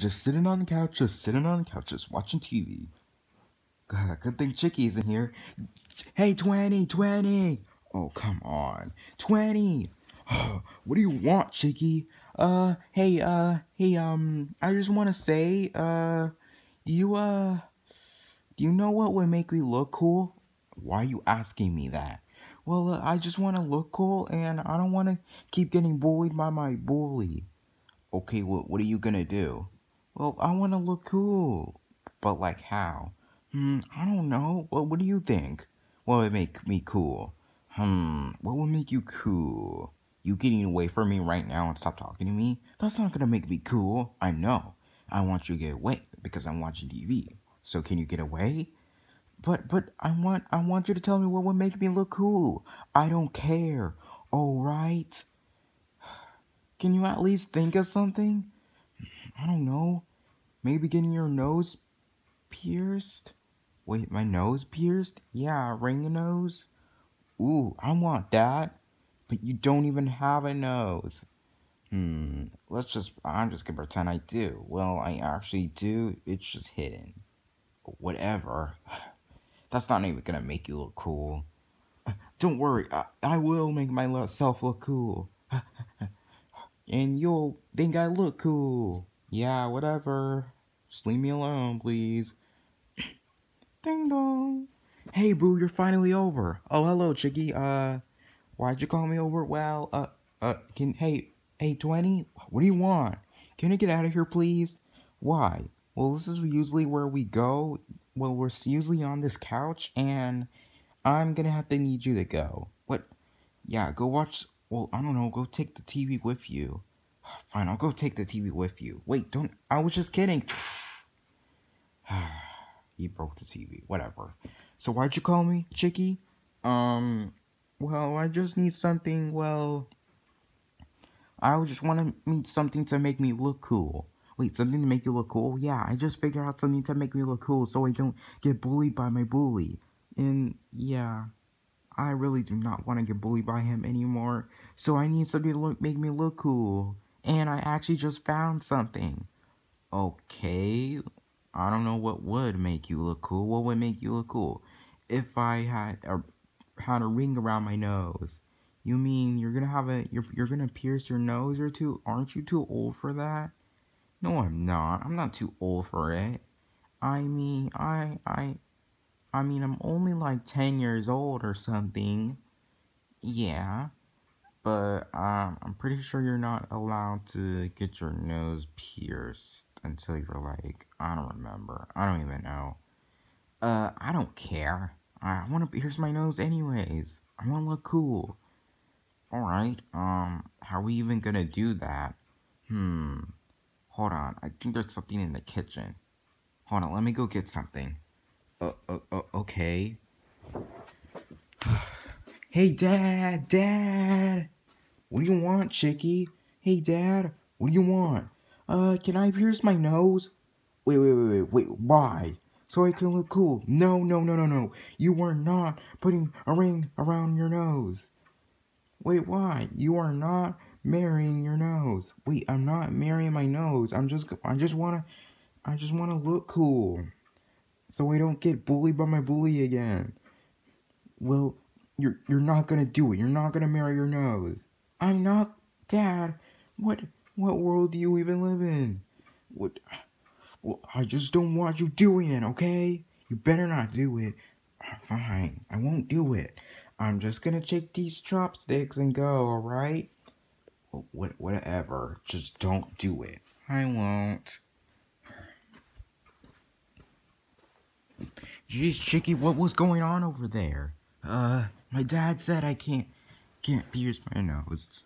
just sitting on the couch, just sitting on the couch, just watching TV. God, Good thing Chicky isn't here. Hey, 20, 20. Oh, come on. 20. what do you want, Chicky? Uh, hey, uh, hey, um, I just want to say, uh, do you, uh, do you know what would make me look cool? Why are you asking me that? Well, uh, I just want to look cool and I don't want to keep getting bullied by my bully. Okay, well, what are you gonna do? Well, I want to look cool. But like how? Hmm, I don't know. Well, what do you think? What would make me cool? Hmm, what would make you cool? You getting away from me right now and stop talking to me? That's not gonna make me cool. I know. I want you to get away because I'm watching TV. So can you get away? But but I want I want you to tell me what would make me look cool. I don't care. All right. Can you at least think of something? I don't know. Maybe getting your nose pierced? Wait, my nose pierced? Yeah, ring a nose. Ooh, I want that. But you don't even have a nose. Hmm, let's just, I'm just gonna pretend I do. Well, I actually do. It's just hidden. Whatever. That's not even gonna make you look cool. Don't worry, I, I will make myself look cool. and you'll think I look cool. Yeah, whatever. Just leave me alone, please. Ding dong. Hey, boo, you're finally over. Oh, hello, Chicky. Uh, why'd you call me over? Well, uh, uh, can, hey, hey, 20? What do you want? Can I get out of here, please? Why? Well, this is usually where we go. Well, we're usually on this couch, and I'm gonna have to need you to go. What? Yeah, go watch. Well, I don't know. Go take the TV with you. Fine, I'll go take the TV with you. Wait, don't. I was just kidding. he broke the TV. Whatever. So why'd you call me, Chicky? Um, well, I just need something. Well, I just want to need something to make me look cool. Wait, something to make you look cool? Yeah, I just figured out something to make me look cool so I don't get bullied by my bully. And yeah, I really do not want to get bullied by him anymore. So I need something to look make me look cool. And I actually just found something. Okay, I don't know what would make you look cool. What would make you look cool? If I had a had a ring around my nose. You mean you're gonna have a you're you're gonna pierce your nose or two? Aren't you too old for that? No, I'm not. I'm not too old for it. I mean, I, I, I mean, I'm only like 10 years old or something. Yeah. But, um, I'm pretty sure you're not allowed to get your nose pierced until you're like, I don't remember. I don't even know. Uh, I don't care. I want to pierce my nose anyways. I want to look cool. Alright, um, how are we even gonna do that? Hmm. Hold on, I think there's something in the kitchen. Hold on, let me go get something. Uh, uh, uh okay. hey, Dad, Dad! What do you want, Chicky? Hey, Dad, what do you want? Uh, can I pierce my nose? Wait, wait, wait, wait, wait, why? So I can look cool. No, no, no, no, no. You are not putting a ring around your nose. Wait, why? You are not marrying your nose. Wait, I'm not marrying my nose. I'm just I just wanna I just wanna look cool. So I don't get bullied by my bully again. Well, you're you're not gonna do it. You're not gonna marry your nose. I'm not dad. What what world do you even live in? What well, I just don't want you doing it, okay? You better not do it. Ah, fine, I won't do it. I'm just gonna take these chopsticks and go, alright? what, whatever. Just don't do it. I won't. Jeez, Chicky, what was going on over there? Uh, my dad said I can't, can't pierce my nose.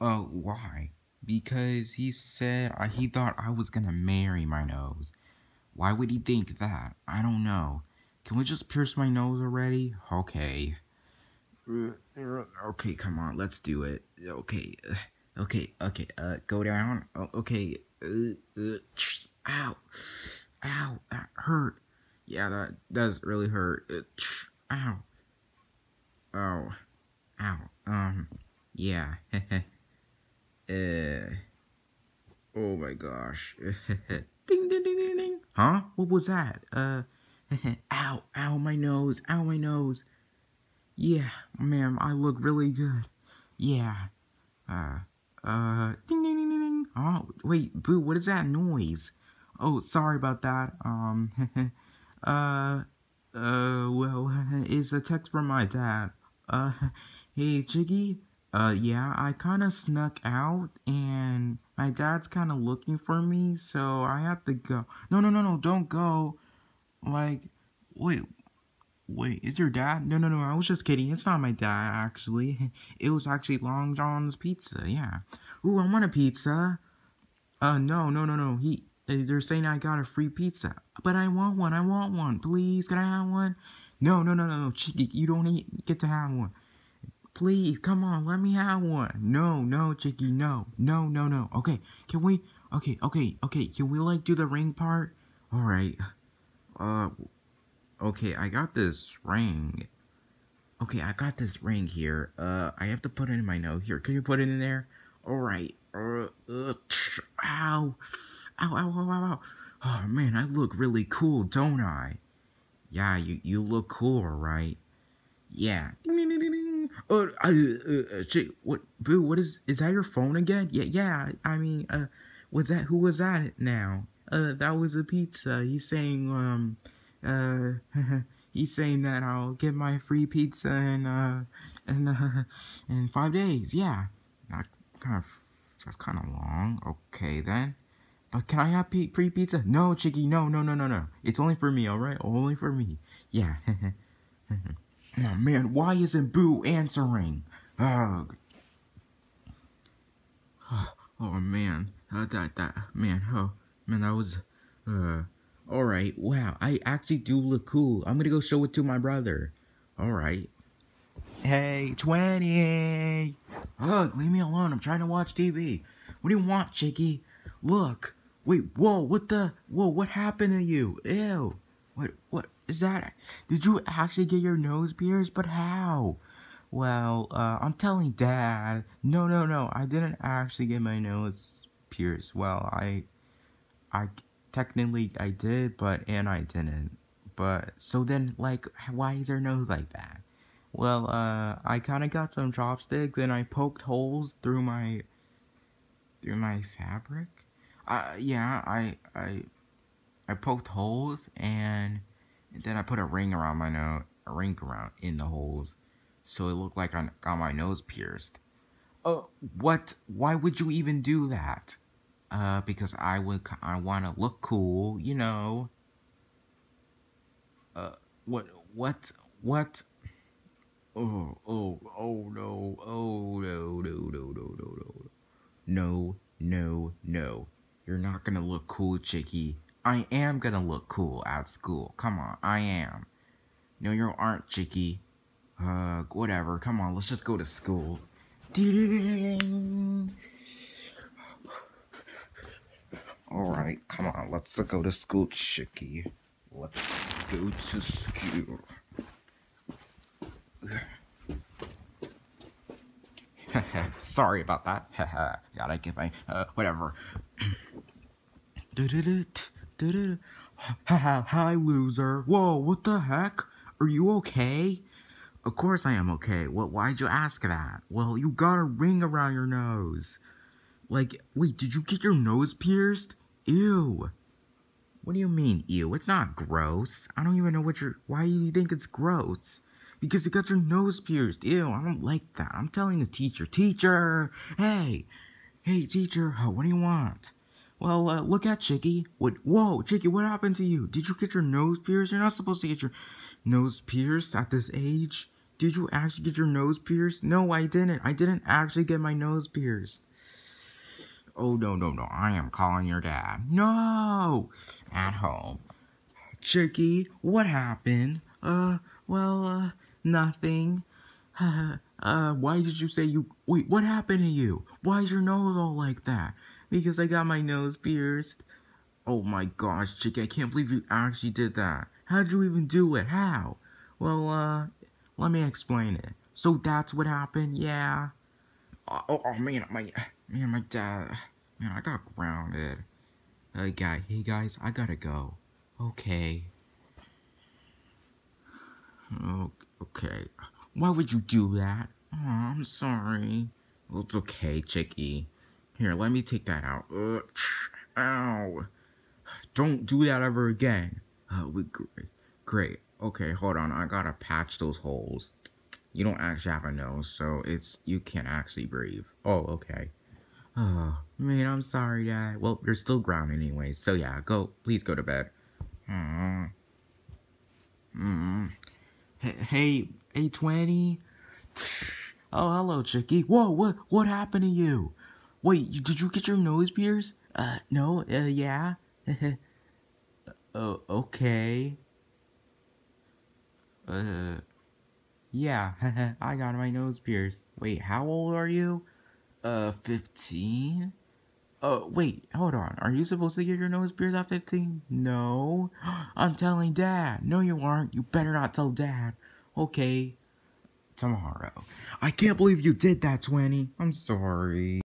Uh, why? Because he said uh, he thought I was gonna marry my nose. Why would he think that? I don't know. Can we just pierce my nose already? Okay. Okay, come on, let's do it. Okay, okay, okay. Uh, go down. Oh, okay. Uh, uh, ow, ow, that hurt. Yeah, that does really hurt. Uh, ow. Oh, ow. Um, yeah. uh. Oh my my gosh. ding, ding, ding, ding, ding. Huh? What was that? Uh, ow, ow, my nose, ow, my nose. Yeah, ma'am, I look really good. Yeah. Uh, uh, ding, ding, ding, ding, ding. Oh, wait, Boo, what is that noise? Oh, sorry about that. Um, uh, uh, well, it's a text from my dad. Uh, hey, Chicky? Uh, yeah, I kind of snuck out and my dad's kind of looking for me, so I have to go. No, no, no, no, don't go. Like, wait, wait, is your dad? No, no, no, I was just kidding. It's not my dad, actually. It was actually Long John's Pizza, yeah. Ooh, I want a pizza. Uh, no, no, no, no. He, they're saying I got a free pizza. But I want one, I want one. Please, can I have one? No, no, no, no, no. Chicky, you don't get to have one. Please, come on, let me have one. No, no, Chicky, no. No, no, no. Okay, can we... Okay, okay, okay. Can we, like, do the ring part? Alright. Uh... Okay, I got this ring. Okay, I got this ring here. Uh, I have to put it in my nose. Here, can you put it in there? Alright. Uh, uh, ow. Ow, ow, ow, ow, ow. Oh, man, I look really cool, don't I? Yeah, you, you look cool, right? Yeah. Oh, uh, uh, shit, what, boo, what is, is that your phone again? Yeah, yeah, I mean, uh, was that, who was that now? Uh, that was a pizza. He's saying, um, uh, he's saying that I'll get my free pizza in, uh, in, uh, in five days. Yeah. Not kind of, that's kind of long. Okay, then. But can I have free pizza? No, Chicky, no, no, no, no, no. It's only for me, alright? Only for me. Yeah. Oh man, why isn't Boo answering? Oh, oh man, uh, that that man, oh man, that was uh. All right, wow, I actually do look cool. I'm gonna go show it to my brother. All right. Hey, 20! Ugh, leave me alone. I'm trying to watch TV. What do you want, Chicky? Look. Wait, whoa, what the? Whoa, what happened to you? Ew. What, what is that? Did you actually get your nose pierced? But how? Well, uh, I'm telling Dad. No, no, no. I didn't actually get my nose pierced. Well, I, I technically I did, but and I didn't. But so then, like, why is their nose like that? Well, uh, I kind of got some chopsticks and I poked holes through my, through my fabric. Uh, yeah, I, I, I poked holes and, then I put a ring around my nose, a ring around in the holes, so it looked like I got my nose pierced. Uh, what? Why would you even do that? Uh, because I would, I want to look cool, you know. Uh, what, what, what? Oh, oh, oh no, oh no, no, no, no, no, no, no, no, no. You're not gonna look cool, Chicky. I am gonna look cool at school. Come on, I am. No, you aren't, Chicky. Uh, whatever. Come on, let's just go to school. Alright, come on, let's go to school, Chicky. Let's go to school. Sorry about that. Gotta get my, uh, whatever. Hi, loser. Whoa, what the heck? Are you okay? Of course I am okay. Well, why'd you ask that? Well, you got a ring around your nose. Like, wait, did you get your nose pierced? Ew. What do you mean, ew? It's not gross. I don't even know what you're... Why do you think it's gross? Because you got your nose pierced. Ew, I don't like that. I'm telling the teacher. Teacher! Hey! Hey, teacher, what do you want? Well, uh, look at Chicky. What? Whoa, Chicky, what happened to you? Did you get your nose pierced? You're not supposed to get your nose pierced at this age. Did you actually get your nose pierced? No, I didn't. I didn't actually get my nose pierced. Oh, no, no, no. I am calling your dad. No! At home. Chicky, what happened? Uh, well, uh, nothing. uh, why did you say you... Wait, what happened to you? Why is your nose all like that? Because I got my nose pierced. Oh my gosh, Chicky, I can't believe you actually did that. How'd you even do it? How? Well, uh, let me explain it. So that's what happened? Yeah. Oh, oh, oh man, my, man, my dad, Man, I got grounded. Hey, guy. Hey, guys. I gotta go. Okay. Okay. Why would you do that? Oh, I'm sorry. Well, it's okay, Chicky. Here, let me take that out. Ugh, ow. Don't do that ever again. Oh, we great. Great. Okay, hold on. I gotta patch those holes. You don't actually have a nose, so it's you can't actually breathe. Oh, okay. Oh, man, I'm sorry, Dad. Well, you're still grounded anyway, so yeah, go. Please go to bed. Mm. Mm. Hey, hey, hey, 20? Oh, hello, Chicky. Whoa, what, what happened to you? Wait, you, did you get your nose pierced? Uh, no, uh, yeah. oh, okay. Uh, yeah, I got my nose pierced. Wait, how old are you? Uh, 15? Oh, wait, hold on. Are you supposed to get your nose pierced at 15? No. I'm telling Dad. No, you aren't. You better not tell Dad. Okay. Tomorrow. I can't believe you did that, 20. I'm sorry.